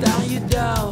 down you down.